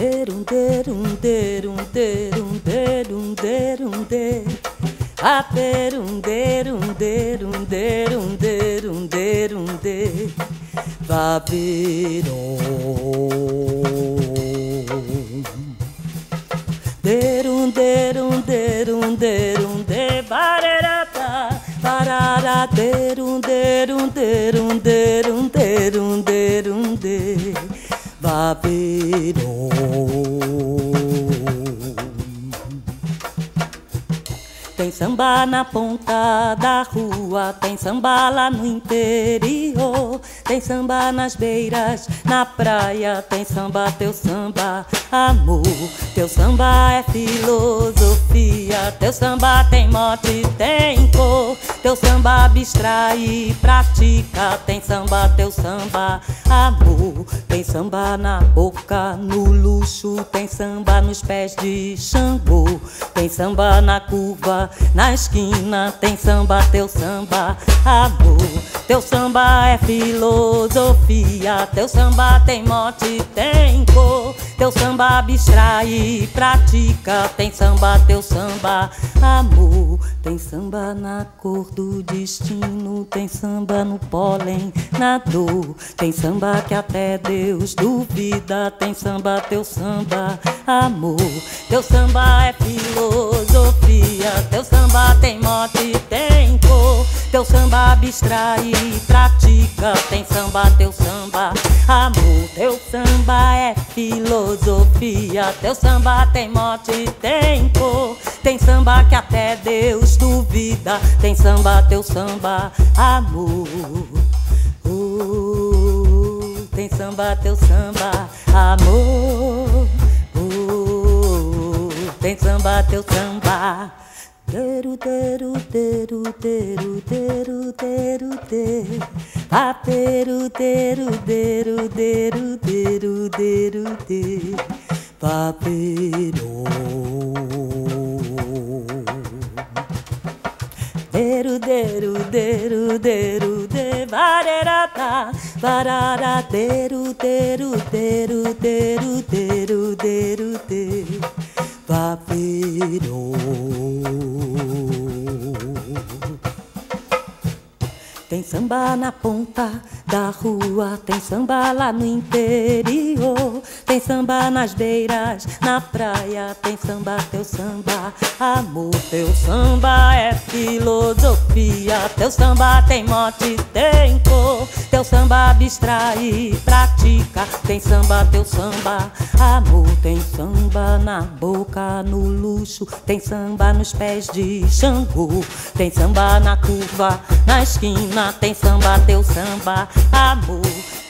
Derum, derum, derum, derum, derum, derum, de. A derum, derum, derum, derum, derum, derum, de. Vabirum. Derum, derum, derum, derum, de. Bararata. Barara, derum, derum, derum, derum, Vabirum. Tem samba na ponta da rua, tem samba lá no interior, tem samba nas beiras, na praia, tem samba, teu samba, amor. Teu samba é filosofia, teu samba tem mote, tem cor. Teu samba abstrai, pratica, tem samba, teu samba, amor. Tem samba na boca, no luxo, tem samba nos pés de Xangô, tem samba na curva na esquina tem samba, teu samba, amor. Teu samba é filosofia, teu samba tem mote, tem cor. Teu samba abstrai, pratica, tem samba, teu samba, amor. Tem samba na cor do destino, tem samba no pólen, na dor. Tem samba que até Deus duvida, tem samba, teu samba, amor. Teu samba é filosofia, teu samba tem mote, tem cor. Teu samba abstrai, pratica, tem samba, teu samba, amor. Teu samba é filosofia, teu samba tem mote, tem cor. Tem samba que até Deus duvida, tem samba, teu samba, amor. Uh, tem samba, teu samba, amor. Uh, tem samba, teu samba. Deru, deru, deru, deru, deru, deru, deru. Ah, deru, deru, deru, deru, deru, deru, deru. Papero. Deru, deru, deru, de barerata, barara, deru, deru, deru, deru, deru, deru, de papiro. Tem samba na ponta da rua, tem samba lá no interior, tem samba nas beiras, na praia, tem samba, teu samba, amor, teu samba é filosofia, teu samba tem mote, tem cor, teu samba abstrai, pratica, tem samba, teu samba, amor, tem samba na boca, no luxo, tem samba nos pés de Xangô, tem samba na curva, na esquina tem samba, teu samba, amor.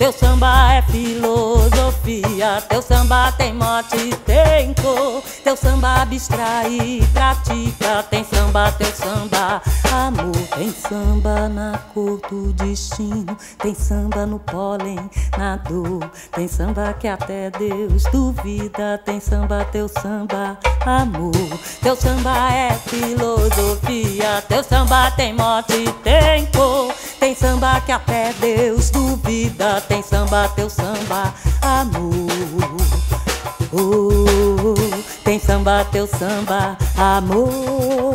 Teu samba é filosofia, teu samba tem mote, tem cor. Teu samba abstrai, pratica, tem samba, teu samba, amor. Tem samba na cor do destino, tem samba no pólen, na dor. Tem samba que até Deus duvida, tem samba, teu samba, amor. Teu samba é filosofia, teu samba tem mote, tem cor. Tem samba que até Deus duvida, tem samba, teu samba, amor. Oh, tem samba, teu samba, amor.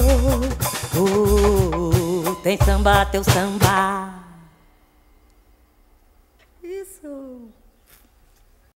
Oh, tem samba, teu samba.